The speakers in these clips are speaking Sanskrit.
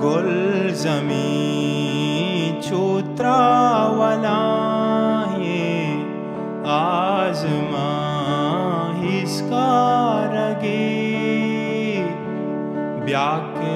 गुलजमी चोत्रा वाला ये आजमा इसका रगे ब्याके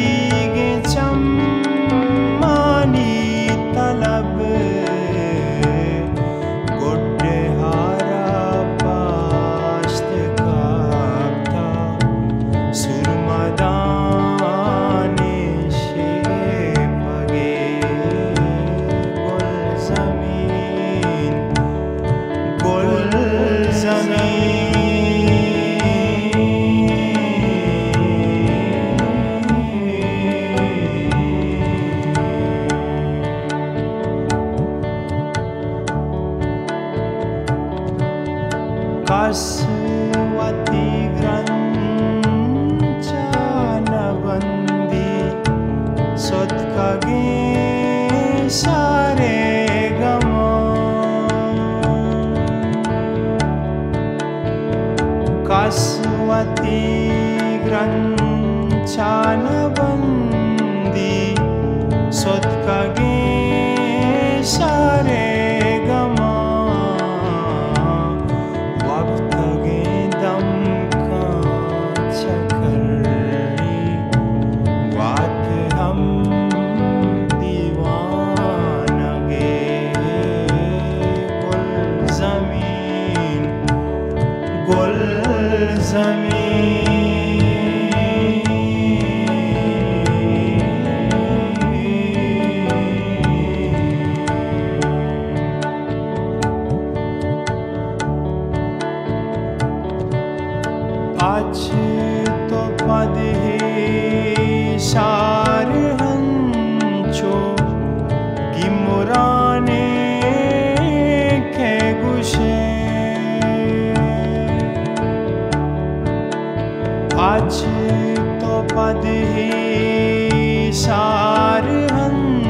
सत्कगे ग्रन्थवन्दिकगे शरेगमा कस्वती ग्रन्थानवी सत्कगे Shabbat अजत्पदे सारहन्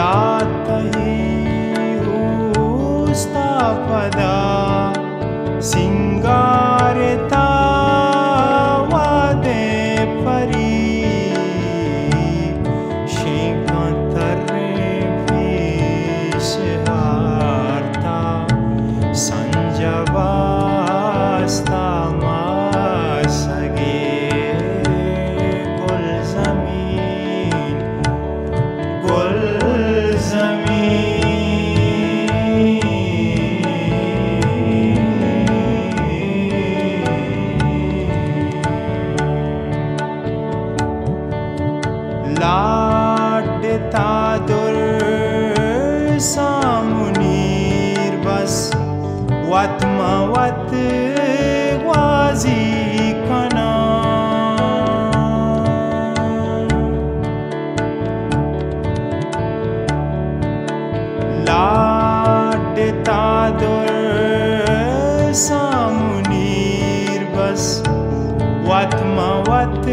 त हि Zamin लाडता दुर सामुनीर बस वत्मवत वाजी कना। लाडता दुर सामुनीर बस वत्मवत